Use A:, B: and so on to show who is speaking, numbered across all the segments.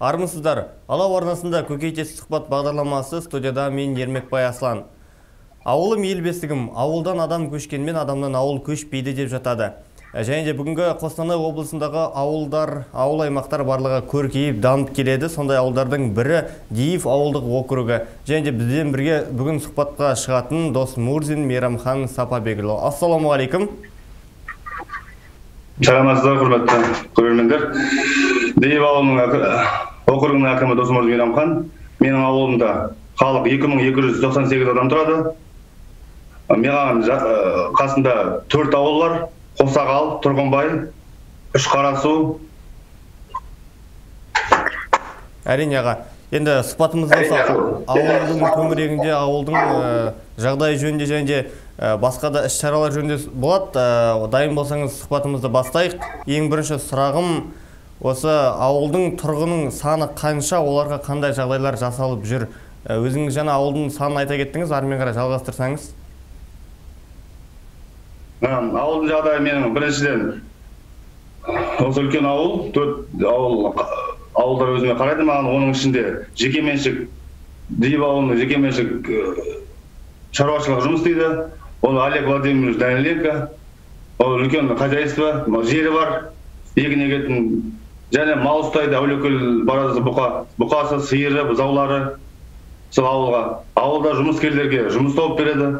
A: армысыздар алау арнасында көкейтес сұхбат бағдарламасы студияда мен ермекбай аслан. Ауылым ел бесігім ауылдан адам көшкенмен адамнан ауыл көшпейді деп жатады. Және де бүгінгі қостанай облысындағы ауылдар ауыл аймақтар барлығы көркейіп дамып келеді. Сондай ауылдардың бірі диев ауылдық округі. Және де бізбен бірге бүгін сұхбатқа шығатын дос мурзин мейрамхан сапабекұлы. Ассалаумағалейкум.
B: Саламатсыздар құрметті көрермендер. Диев ауылының округінің әкімі досмұрз мейрамхан менің ауылымда халық 2298 адам тұрады. Маған қасында төрт ауыл бар. Қосағал тұрғынбай үш қарасу
A: әрине аға енді сұхбатымызда ауылдың төңірегінде ауылдың жағдайы жөнінде және де басқа да іс шаралар жөнінде болады. Дайын болсаңыз сұхбатымызды бастайық. Ең бірінші сұрағым осы ауылдың тұрғының саны қанша оларға қандай жағдайлар жасалып жүр? Өзіңіз жаңа ауылдың санын айта кеттіңіз әрмен қарай жалғастырсаңыз.
B: Ауылдың жағдайы менің. Біріншіден осы үлкен ауыл төрт ауыл ауылдар өзіме қарайды маған оның ішінде жекеменшік диев ауылының жекеменшік шаруашылығы жұмыс істейді. Ол олег владимирович даниленко. Ол үлкен хозяйство жері бар. Егін егетін және мал ұстайды әулиекөл баразы бұқа бұқасы сиыры бұзаулары сол ауылға. Ауылда жұмыскерлерге жұмыс тауып береді.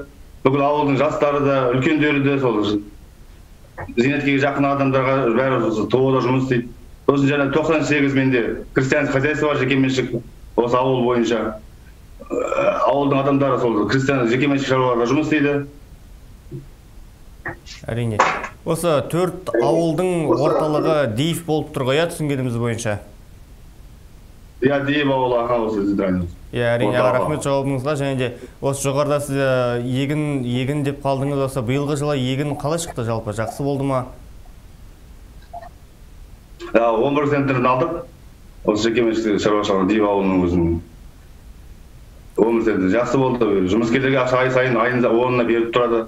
B: Бүкіл ауылдың жастары да үлкендері де сол зейнеткеге жақын адамдарға бәрі тоо жұмыс істейді. Сосын және тоқсан сегіз менде крестьянский хозяйство бар жекеменшік осы ауыл бойынша ауылдың адамдары сол крестьян жекеменшік шаруаларда жұмыс істейді.
A: Әрине. Осы төрт ауылдың орталығы диев болып тұр ғой иә түсінгеніміз бойынша?
B: Иә диев ауылы аха осы
A: иә әрине рахмет жауабыңызға. Және де осы жоғарыда сіз егін егін деп қалдыңыз осы биылғы жылы егін қалай шықты жалпы? Жақсы болды ма?
B: Он бір центрін алдық. Осы жекеменшік шаруашылығы диев ауылының өзінің он бір центр жақсы болды. Жұмыскерлерге ақша ай сайын айында онына беріп тұрады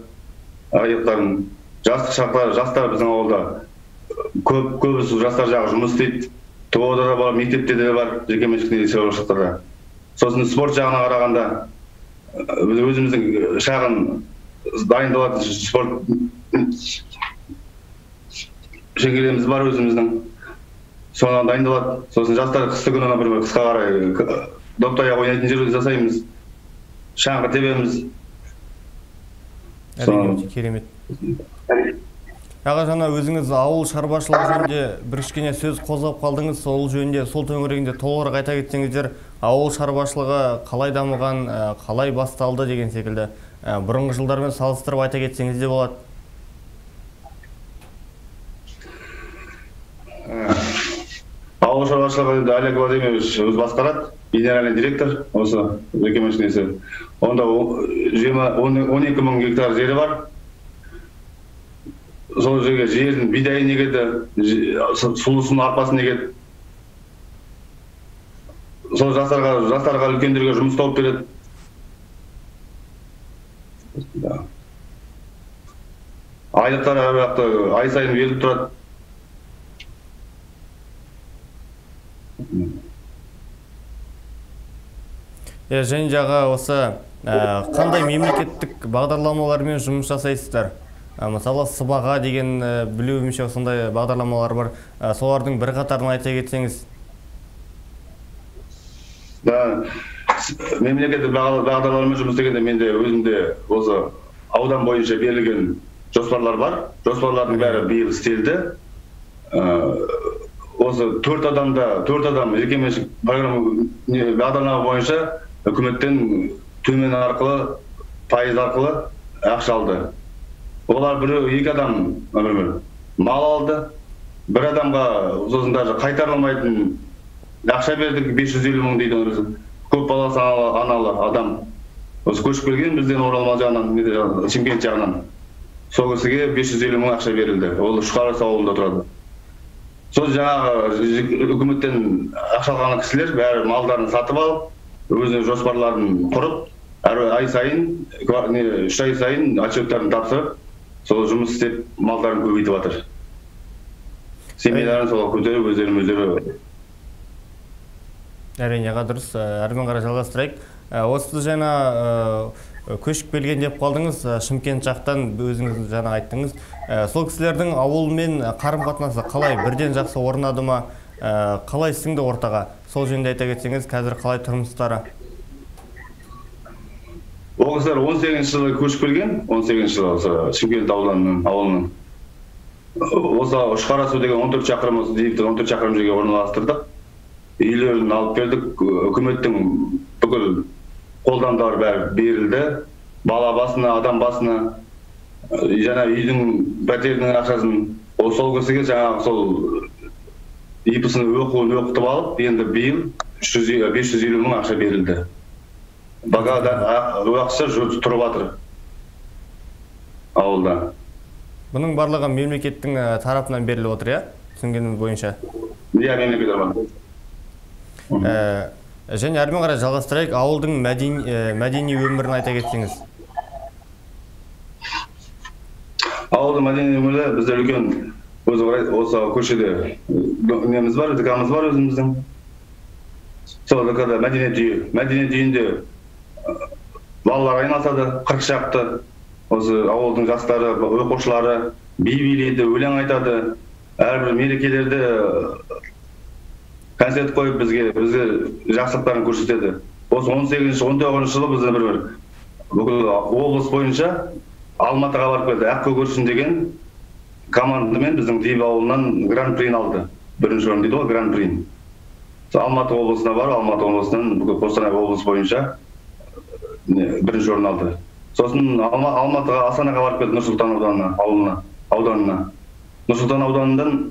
B: айлықтарын жастық шақтар жастар біздің ауылда. Көп көбісі жастар жағы жұмыс істейді. Тоо да бар мектепте де бар жекеменшік шаруашылықтарда сосын спорт жағына қарағанда біз өзіміздің шағын дайындалатын спорт шеңгеліміз бар өзіміздің. Соған дайындалады. Сосын жастар қысты күні например қысқа қарай доп таяқ ойнайтын жер жасаймыз. Шаңғы тебеміз.
A: Әрине керемет. Аға жаңа өзіңіз ауыл шаруашылығы жөнінде бір кішкене сөз қозғап қалдыңыз. Сол жөнінде сол төңірегінде толығырақ айта кетсеңіздер ауыл шаруашылығы қалай дамыған қалай басталды деген секілді бұрынғы жылдармен салыстырып айта кетсеңіз де болады.
B: Ауыл шаруашылығы енді олег владимирович өзі басқарады. Генеральный директор осы жекеменшік несі онда жиырма он екі мың гектар жері бар. Сол жерге жерін бидайын егеді сұлысын арпасын егеді сол жастарға жастарға үлкендерге жұмыс тауып береді. Айлықтар әр уақытта ай сайын беріліп тұрады.
A: Иә және жаңа осы қандай мемлекеттік бағдарламалармен жұмыс жасайсыздар? Мысалы сыбаға деген білуімше сондай бағдарламалар бар. Солардың бір қатарын айта кетсеңіз.
B: Да мемлекеттік бағдарламамен жұмыс істегенде менде өзімде осы аудан бойынша берілген жоспарлар бар. Жоспарлардың бәрі биыл істелді. Осы төрт адамда төрт адам жекеменшік бағдарлама бойынша үкіметтен төмен арқылы пайыз арқылы ақша алды. Олар біреу екі адам например мал алды бір адамға сосын даже қайтарылмайтын ақша бердік бес жүз елу мың дейді өзі көп баласы аналы адам. Осы көшіп келген бізден оралма жағынан шымкент жағынан. Сол кісіге бес жүз елу мың ақша берілді. Ол үшқарас ауылында тұрады. Сол жаңағы үкіметтен ақша алған кісілер бәрі малдарын сатып алып өзінің жоспарларын құрып әр ай сайын үш ай сайын отчеттарын тапсырып сол жұмыс істеп малдарын көбейтіп жатыр семьяларын солға көтеріп өздерін өздері
A: әрине аға дұрыс. Ә, әрмен қарай жалғастырайық. Ә, осы жаңа ә, көшіп келген деп қалдыңыз. Шымкент жақтан өзіңіз жаңа айттыңыз. Сол кісілердің ауылмен қарым қатынасы қалай? Бірден жақсы орнады ма? Қалай сіңді ортаға? Сол жөнінде айта кетсеңіз қазір қалай тұрмыстары?
B: Ол кісілер он сегізінші жылы көшіп келген? он сегізінші жылы осы шымкент ауданының ауылының. Осы ұшқарасу деген он төрт шақырым диевтен он төрт шақырым жерге орналастырдық. Үйлерін алып келдік. Үкіметтің бүкіл қолдамдары бәрі берілді. Бала басына адам басына жаңа үйдің пәтерінің ақшасын ол сол кісіге жаңағы сол ипсын оқуын оқытып алып енді биыл үш жүз бес жүз елу мың ақша берілді. Бағада уақытша жүріп тұрып жатыр ауылда.
A: Бұның барлығы мемлекеттің тарапынан беріліп отыр иә? Түсінгенім бойынша.
B: Иә мемлекет тарапынан.
A: Ә, және әрмен қарай жалғастырайық ауылдың мәдени, ә, мәдени өмірін айта кетсеңіз.
B: Ауылдың мәдени өмірі бізде үлкен өзі қарай осы көшеде неміз бар дк бар өзіміздің. Сол дк мәдениет үйі мәдениет үйінде балалар айналысады қырық шақты. Осы ауылдың жастары оқушылары би билейді өлең айтады. Әрбір мерекелерде концерт қойып бізге бізге жақсылықтарын көрсетеді. Осы он сегізінші он тоғызыншы жылы бізде бір бүкіл облыс бойынша алматыға барып келді. Ақкөк өрсін деген командамен біздің диев ауылынан гран приін алды. Бірінші орын дейді ғой гран приін. Сол алматы облысына барып алматы облысынан бүкіл қостанай облысы бойынша бірінші орын алды. Сосын Алма- алматыға астанаға барып келді нұрсұлтан ауданына ауылына ауданына. Нұрсұлтан ауданынан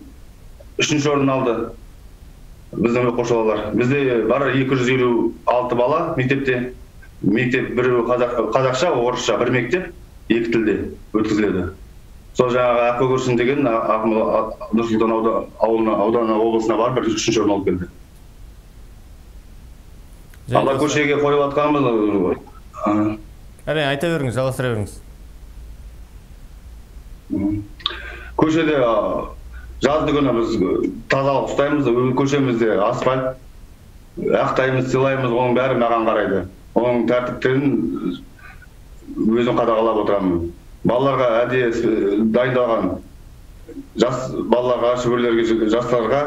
B: үшінші орын алды. Біздің оқушы балалар бізде бар 256 бала мектепте. Мектеп біреуі қазақ, қазақша орысша бір мектеп екі тілде өткізіледі. Сол жаңағы ақкөгерсін деген ақмола ауда- ауылына ауданы облысына барып бір үшінші орын алып келді. Ала көшеге қойып жатқанымыз
A: әрине айта беріңіз жалғастыра беріңіз.
B: Көшеде жазды күні біз тазалық ұстаймыз көшемізде асфальт ақтаймыз сыйлаймыз оның бәрі маған қарайды. Оның тәртіптерін өзім қадағалап отырамын. Балаларға әдейі с- дайындалған жас балаларға шөберелерге жастарға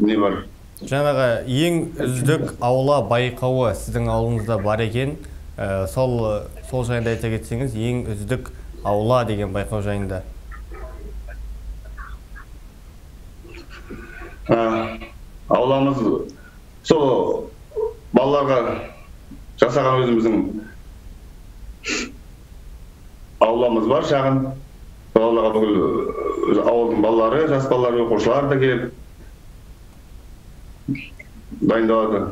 B: не бар?
A: Жаңағы ең үздік аула байқауы сіздің ауылыңызда бар екен. Ә, сол сол жайында айта кетсеңіз ең үздік аула деген байқау жайында.
B: Ә, ауламыз сол балаларға жасаған өзіміздің ауламыз бар шағын. Сол аулаға бүкіл ы, ауылдың балалары жас балалар оқушылар да келіп дайындалады.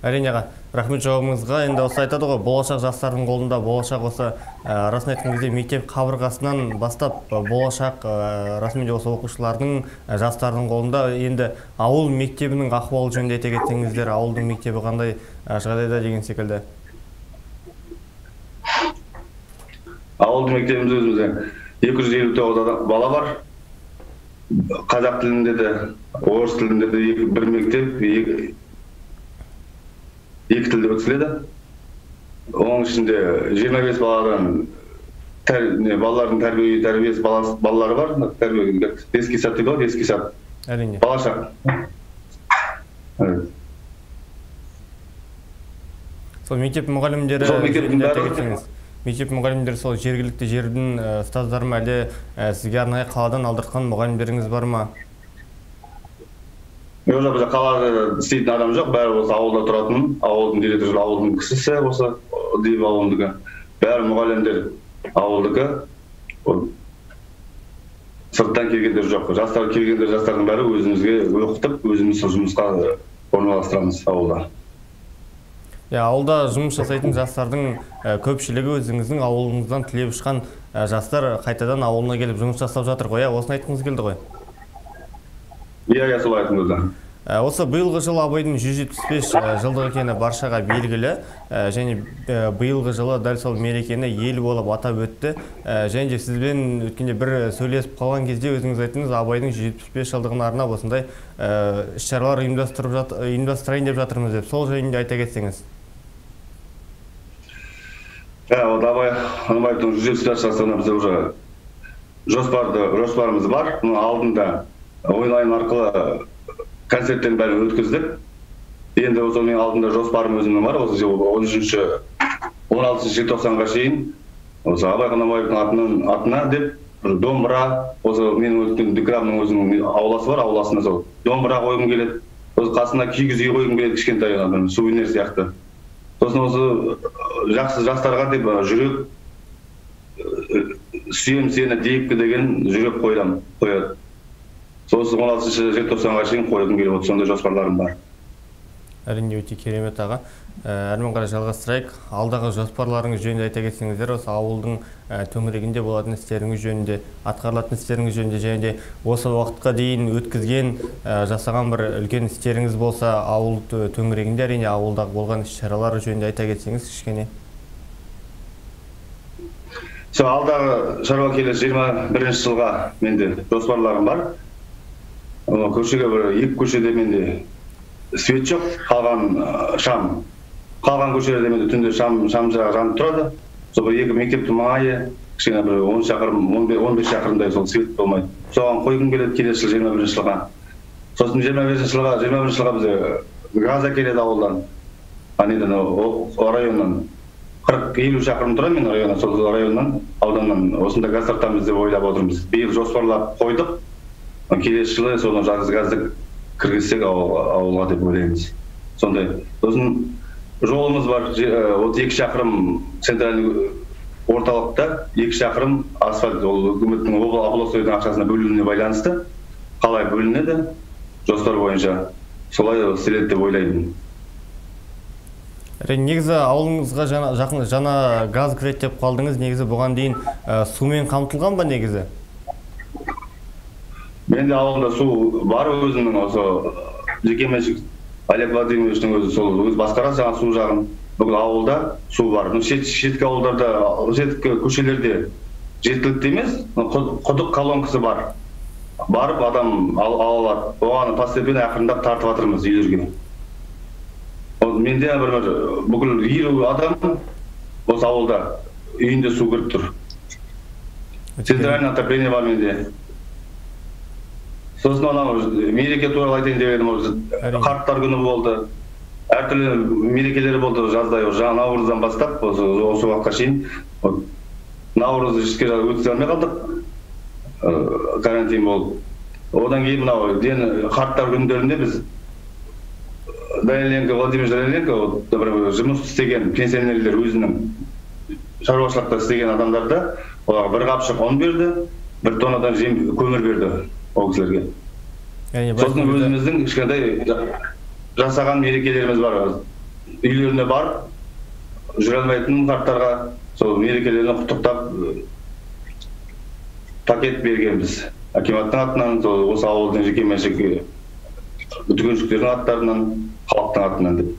A: Әрине аға рахмет жауабыңызға. Енді осы айтады ғой болашақ жастардың қолында болашақ осы ә, расын айтқан кезде мектеп қабырғасынан бастап болашақ ә, расымен де осы оқушылардың ә, жастардың қолында. Енді ауыл мектебінің ахуалы жөнінде айта кетсеңіздер ауылдың мектебі қандай ә, жағдайда деген секілді.
B: Ауылдың мектебіміз өзімізде екі жүз елу тоғыз бала бар. Қазақ тілінде де орыс тілінде де бір мектеп тілде өткізіледі оның ішінде жиырма бес баладан тәр, не, балалардың тәрбие тәрбиесі балалары бар тәрбие детский сад дейді ғой детский сад
A: әрине
B: балаша
A: сол мектеп мұғалімдері
B: Сол мектептің бәрі-
A: мектеп мұғалімдері сол жергілікті жердің ұстаздары ма әлде сізге арнайы қаладан алдыртқан мұғалімдеріңіз бар ма
B: жоқ бізде қалада істейтін адам жоқ бәрі осы ауылда тұратын ауылдың директоры ауылдың кісісі осы бәрі мұғалімдер ауылдікі ол сырттан келгендер жоқ жастар келгендер жастардың бәрі өзімізге оқытып өзіміз сол жұмысқа орналастырамыз ауылда
A: иә ауылда жұмыс жасайтын жастардың көпшілігі өзіңіздің ауылыңыздан түлеп ұшқан жастар қайтадан ауылына келіп жұмыс жасап жатыр ғой иә осыны айтқыңыз келді ғой
B: иә иә солай айтыңыз да.
A: Ә, осы биылғы жыл абайдың 175 ә, жылдығы екені баршаға белгілі. Ә, және биылғы жылы дәл сол мерекені ел болып атап өтті. Және де сізбен өткенде бір сөйлесіп қалған кезде өзіңіз айттыңыз абайдың 175 жылдығына арнап осындай іс шаралар ұйымдастырып жат, ұйымдастырайын деп жатырмыз деп сол жайында айта кетсеңіз.
B: Иә вот абай құнанбаевтың жүз жетпіс бес жасына бізде уже жоспарды жоспарымыз бар. Мұның алдында онлайн арқылы концерттердің бәрін өткіздік. Енді осы менің алдында жоспарым өзімнің бар. Осы он үшінші он алтыншы желтоқсанға шейін осы абай құнанбаевтың атынан атына деп домбыра осы менің өткен декрамның өзінің ауласы бар ауласына сол домбыра қойғым келеді. Осы қасына кигіз үй қойғым келеді кішкентай сувенир сияқты. Сосын осы жақсы жастарға деп жүрек сүйем сені дейіпті деген жүрек қойдым қояды. Сосын он алтыншы желтоқсанға шейін қойғым келіп отыр сондай жоспарларым бар.
A: Әрине өте керемет аға. Ә, әрмен қарай жалғастырайық. Алдағы жоспарларыңыз жөнінде айта кетсеңіздер осы ауылдың ә, төңірегінде болатын істеріңіз жөнінде атқарылатын істеріңіз жөнінде және де осы уақытқа дейін өткізген ә, жасаған бір үлкен істеріңіз болса ауыл тө- төңірегінде әрине ауылдағы болған іс шаралар жөнінде айта кетсеңіз кішкене.
B: Сол алдағы шаруа келесі жиырма бірінші жылға менде жоспарларым бар. Көшеге бір екі көшеде менде свет жоқ қалған шам қалған көшелерде менде түнде шам шам жанып тұрады сол бір екі мектептің маңайы кішкене бір он шақырым он бе- он бес шақырымдай сол свет болмайды соған қойғым келеді келесі жыл жиырма бірінші жылға сосын жиырма бесінші жылға жиырма бірінші жылға бізде газ әкеледі ауылдан неден районнан қырық елу шақырым тұрады мен районнан сол районнан ауданнан осында газ тартамыз деп ойлап отырмыз биыл жоспарлап қойдық келесі жылы соны жаз газды кіргізсек ауылға, деп ойлаймыз. Сондай. Сосын жолымыз бар э, отыз екі шақырым центральный орталықта екі шақырым асфальт ол үкіметтің обла- областойдың ақшасына бөлінуіне байланысты қалай бөлінеді жоспар бойынша солай істеледі деп ойлаймын.
A: Негізі ауылыңызға жаңа жақын жаңа газ кіреді деп қалдыңыз негізі бұған дейін ә, сумен қамтылған ба негізі?
B: Менде ауылда су бар өзімнің осы жекеменшік олег владимировичтің өзі сол өзі басқарады жаңағы су жағын. Бүкіл ауылда су бар. Ну шет шеткі ауылдарда шеткі көшелерде жеткілікті емес құдық колонкасы бар. Барып адам ал, ала алады оған постепенно ақырындап тартып жатырмыз үйлерге. Ол менде бір бір бүкіл елу адам осы ауылда үйінде су кіріп тұр. Центральный отопление бар менде. Сосын анау мереке туралы айтайын деп едім
A: Әрине.
B: қарттар күні болды. Әртүрлі мерекелер болды жазда. Жаңа наурыздан бастап осы осы уақытқа шейін. Наурызды ішке өткізе алмай қалдық. Ы, карантин болып одан кейін мынау ден қарттар күндерінде біз даниленко владимир даниленко вот бір жұмыс істеген пенсионерлер өзінің шаруашылықта істеген адамдарды оларға бір қапшық ұн берді бір тоннадан жем көмір берді. Ол кісілерге сосын өзіміздің кішкентай жа- жасаған мерекелеріміз бар. Үйлеріне барып жүре алмайтын қарттарға сол мерекелерін құттықтап пакет бергенбіз. Акиматтың атынан сол осы ауылдың жекеменшік дүкеншіктердің аттарынан халықтың атынан деп.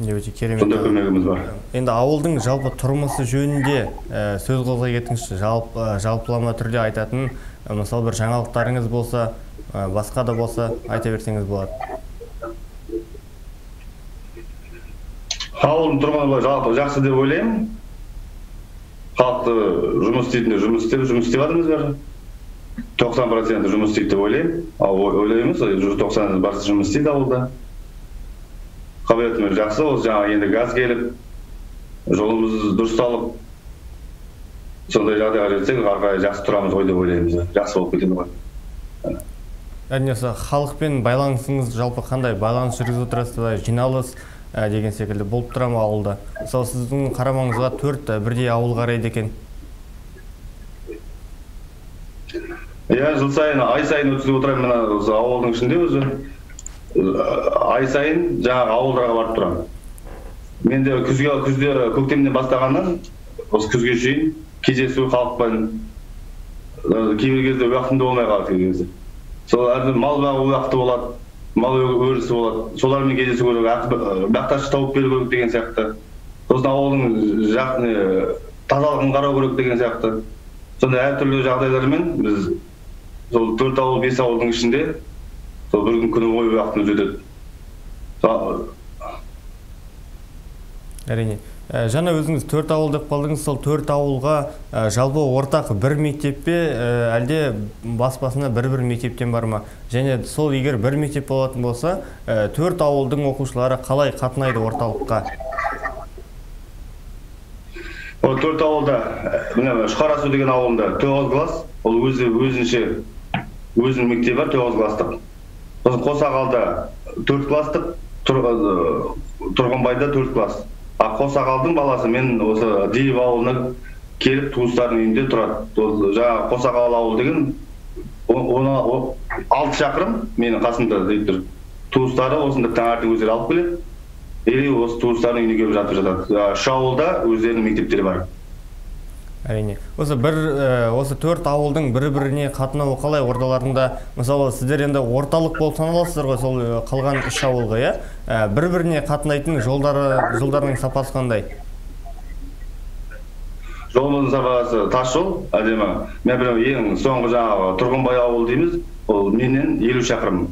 A: Өте керемет.
B: Сондай көмегіміз бар.
A: Енді ауылдың жалпы тұрмысы жөнінде ә, сөз қозғай кетіңізші. Жалпы ә, жалпылама түрде айтатын мысалы бір жаңалықтарыңыз болса басқа да болса айта берсеңіз болады.
B: Ауылдың тұрғыны жалпы жақсы деп ойлаймын. Халықты жұмыс істейтіндер жұмыс істеп жұмыс істеп жатырмыз бәрі. Тоқсан проценті жұмыс істейді деп ойлаймын. Ойлаймыз тоқсан барысы жұмыс істейді ауылда. Қабілетіміз жақсы осы жаңағы енді газ келіп жолымыз дұрысталып сондай жағдайға жетсек ары қарай жақсы тұрамыз ғой деп ойлаймыз жақсы болып кетеді ғой
A: әрине осы халықпен байланысыңыз жалпы қандай? Байланыс жүргізіп отырасыз ба жиналыс ә, деген секілді болып тұра ма ауылда? Мысалы сіздің қарамаңызға төрт ә, бірдей ауыл қарайды екен.
B: Иә жыл сайын ай сайын өткізіп отырамын. Мына осы ауылдың ішінде өзі Ы, ай сайын жаңағы ауылдарға барып тұрамын. Мен де күзге күзде көктемнен бастағаннан осы күзге шейін кездесу халықпен кейбір кезде уақытым да болмай қалады кейбір кезде. Сол әрбір мал бағу уақыты болады мал өрісі болады. Солармен кездесу керек бақташы тауып беру керек деген сияқты. Сосын ауылдың жақ тазалығын қарау керек деген сияқты. Сондай әртүрлі жағдайлармен біз сол төрт ауыл бес ауылдың ішінде сол бір күн күні бойы уақытымыз өтеді.
A: Әрине. Жаңа өзіңіз төрт ауыл деп қалдыңыз. Сол төрт ауылға ә, жалпы ортақ бір мектеп пе ә, әлде бас басына бір бір мектептен бар ма? Және сол егер бір мектеп болатын болса ә, төрт ауылдың оқушылары қалай қатынайды орталыққа?
B: Ол төрт ауылда ә, міне шұқарасу деген ауылында тоғыз класс. Ол өзі өзінше өзінің мектебі бар тоғыз класстық. Сосын қосағалда төрт класстық Тұр- ы, тұрғынбайда төрт класс. А қосағалдың баласы мен осы диев ауылына келіп туыстарының үйінде тұрады. Ол жаңағы қосағал ауыл деген оны алты шақырым менің қасымда деп тұр. Туыстары осында таңертең өздері алып келеді. Или осы туыстарының үйіне келіп жатып жатады. Үш ауылда өздерінің мектептері бар.
A: Әрине. Осы бір осы төрт ауылдың бір біріне қатынауы қалай? Орталарында мысалы сіздер енді орталық болып саналасыздар ғой сол қалған үш ауылға иә? Бір біріне қатынайтын жолдары жолдарының сапасы қандай?
B: Жолымыздың сапасы тас жол әдемі. Мен бір ең соңғы жаңағы тұрғынбай ауыл дейміз. Ол менен елу шақырым.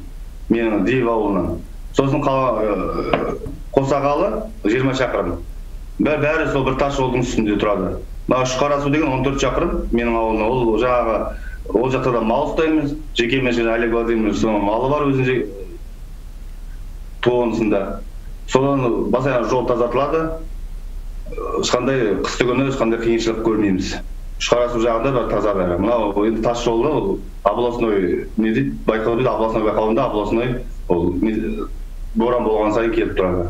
B: Менің диев ауылынан. Сосын қала қосағалы жиырма шақырым. Бәрі сол бір тас жолдың үстінде тұрады. Мына шұқарасу деген он төрт шақырым. Менің ауылымнан ол жаңағы ол жақта да мал ұстаймыз. Жеке меншік олег владимирович соның малы бар өзінің туысында содан постоянно жол тазартылады. Ешқандай қысты күні ешқандай қиыншылық көрмейміз. Шұқарасу жағында бәрі таза бәрі мынау енді тас жолы ол областной не дейді? Байқау дейді областной байқауында областной ол боран болған сайын келіп тұрады.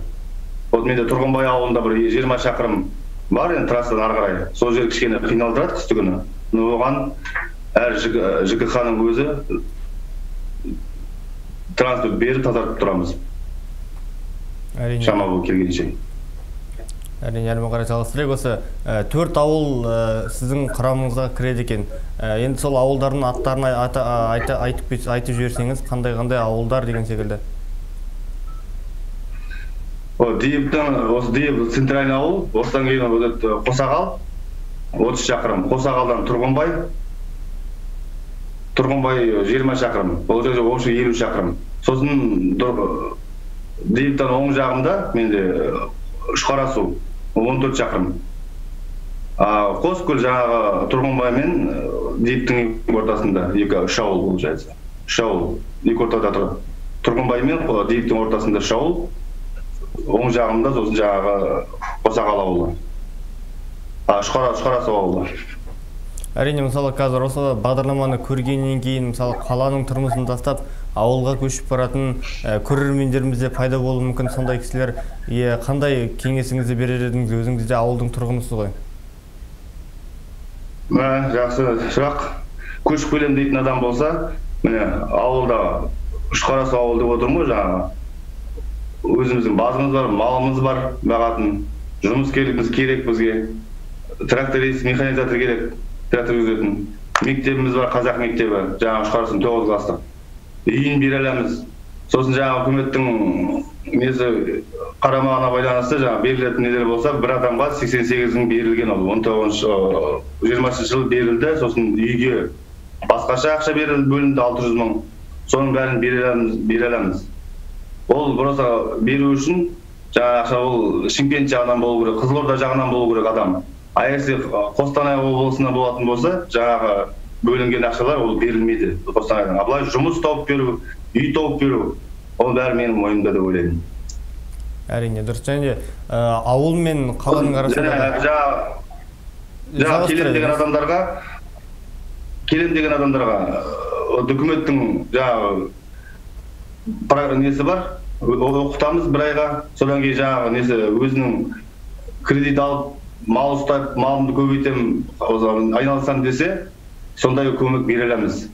B: Вот менде тұрғынбай ауылында бір жиырма шақырым бар енді трассадан ары қарай. Сол жер кішкене қиналдырады қысты күні. Но оған әр жкх ның өзі транспорт беріп тазартып тұрамыз.
A: Әрине.
B: Шамалы келгенше.
A: Әрине әрмен қарай жалғастырайық. Осы төрт ауыл ә, сіздің құрамыңызға кіреді екен. Ә, енді сол ауылдардың аттарын айта- айтып жіберсеңіз қандай қандай ауылдар деген секілді?
B: Вот Диевтің, осы Диев центральный ауыл, осыдан кейін этот Қосағал, 30 шақырым. Қосағалдан Тұрғынбай, Тұрғынбай 20 шақырым. Ол жерде общий 50 шақырым. Сосын Дұр- Диевтің оң жағында менде Шұқарасу, 14 шақырым. А Қоскөл жаңағы Тұрғынбай мен Диевтің ортасында екі үш ауыл получается. Үш ауыл екі ортада тұрады. Тұрғынбай мен Диевтің ортасында үш ауыл, оң жағымда сосын жаңағы қосағал ауылы а шұқара шұқарасу ауылы
A: әрине мысалы қазір осы бағдарламаны көргеннен кейін мысалы қаланың тұрмысын тастап ауылға көшіп баратын ә, көрермендеріміз де пайда болуы мүмкін. Сондай кісілер е, қандай кеңесіңізді берер едіңіз? Өзіңіз де ауылдың тұрғынысыз ғой.
B: Мә жақсы. Сұрақ көшіп келемін дейтін адам болса міне ауылда шұқарасу ауылы деп отырмын ғой жаңағы. Өзіміздің базымыз бар малымыз бар бағатын. Жұмыс керек бізге. Тракторист механизатор керек трактор жүргізетін мектебіміз бар қазақ мектебі. Жаңағы шұқарасу тоғыз класстық үйін бере аламыз. Сосын жаңағы үкіметтің несі қарамағына байланысты жаңағы берілетін нелер болса бір адамға сексен сегіз мың берілген ол. Он тоғызыншы жиырмасыншы жылы берілді сосын үйге басқаша ақша берілді бөлінді алты жүз мың. Соның бәрін бере аламыз. Ол просто беру үшін жаңағы ол шымкент жағынан болу керек қызылорда жағынан болу керек адам. А если қостанай облысынан болатын болса жаңағы бөлінген ақшалар ол берілмейді қостанайдан. А былай жұмыс тауып беру үй тауып беру ол бәрі менің мойнымда деп ойлаймын.
A: әрине дұрыс. Және ә, ауыл мен қаланың арасында
B: жаңағы келем деген адамдарға келем деген адамдарға ы, үкіметтің жаңағы несі бар? Оқытамыз бір айға. Содан кейін жаңағы несі өзінің кредит алып мал ұстап малымды көбейтемін айналысамын десе сондай көмек бере аламыз.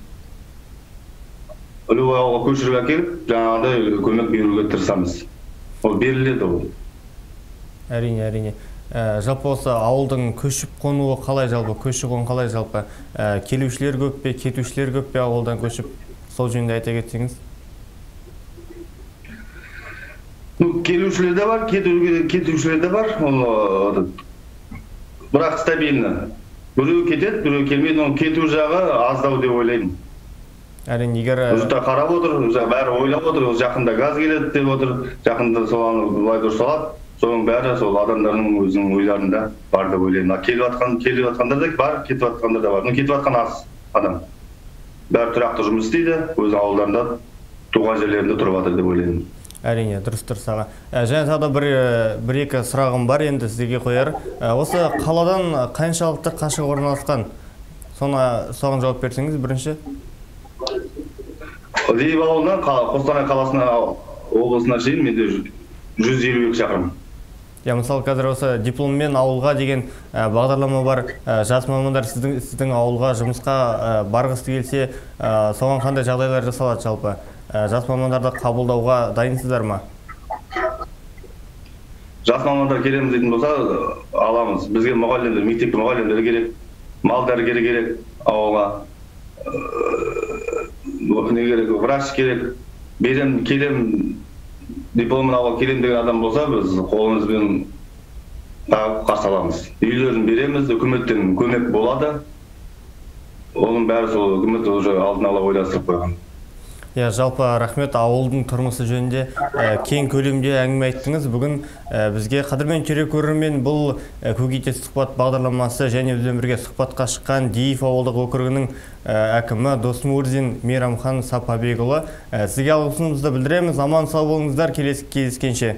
B: Любой ауылға көшіріп әкеліп жаңағыдай көмек беруге тырысамыз. Ол беріледі ол.
A: әрине әрине. Ә, жалпы осы ауылдың көшіп қонуы қалай жалпы? Көші қон қалай жалпы? Ә, келушілер көп пе кетушілер көп пе ауылдан көшіп? Сол жөнінде айта кетсеңіз.
B: Ну, келушілер де бар кету- кетушілер де бар. Ол бірақ стабильно. Біреу кетеді біреу келмейді. Оның кету жағы аздау деп ойлаймын.
A: Әрине егер
B: жақта қарап отыр бәрі ойлап отыр. Жақында газ келеді деп отыр. Жақында соланы былай салады. Соның бәрі сол адамдардың өзінің ойларында бар деп ойлаймын. Келіп жатқан келіп жатқандар да бар кетіп жатқандар да бар. Но кетіп жатқан аз адам. Бәрі тұрақты жұмыс істейді өз ауылдарында туған жерлерінде тұрып жатыр деп ойлаймын.
A: Әрине дұрыс дұрыс аға. Ә, және тағы да бір ә, бір екі сұрағым бар енді сізге қояр. Ә, осы қаладан қаншалықты қашық орналасқан? Соны соған жауап берсеңіз бірінші.
B: Лиев ауылынан қостанай қаласына облысына шейін менде жүз елу екі шақырым.
A: Иә мысалы қазір осы дипломмен ауылға деген ә, бағдарлама бар. Ә, жас мамандар сіздің сіздің ауылға жұмысқа ә, барғысы келсе соған қандай жағдайлар жасалады жалпы? Жас мамандарды қабылдауға дайынсыздар ма
B: жас мамандар келеміз дейтін болса аламыз. Бізге мұғалімдер мектепке мұғалімдер керек мал дәрігері керек ауылға Ыыы, не керек врач керек. Берем келем дипломын алуға келем деген адам болса біз қолымызбен қағып қарсы аламыз. Үйлерін береміз үкіметтен көмек болады. Оның бәрі сол үкімет уже алдын ала ойластырып қойған.
A: Иә жалпы рахмет. Ауылдың тұрмысы жөнінде кең көлемде әңгіме айттыңыз. Бүгін бізге қадірмен көрермен бұл ә, сұхбат бағдарламасы және бізбен бірге сұхбатқа шыққан диев ауылдық округінің әкімі досмурзин мейрамхан сапабекұлы сізге алғысымызды білдіреміз. Аман сау болыңыздар. Келесі кездескенше.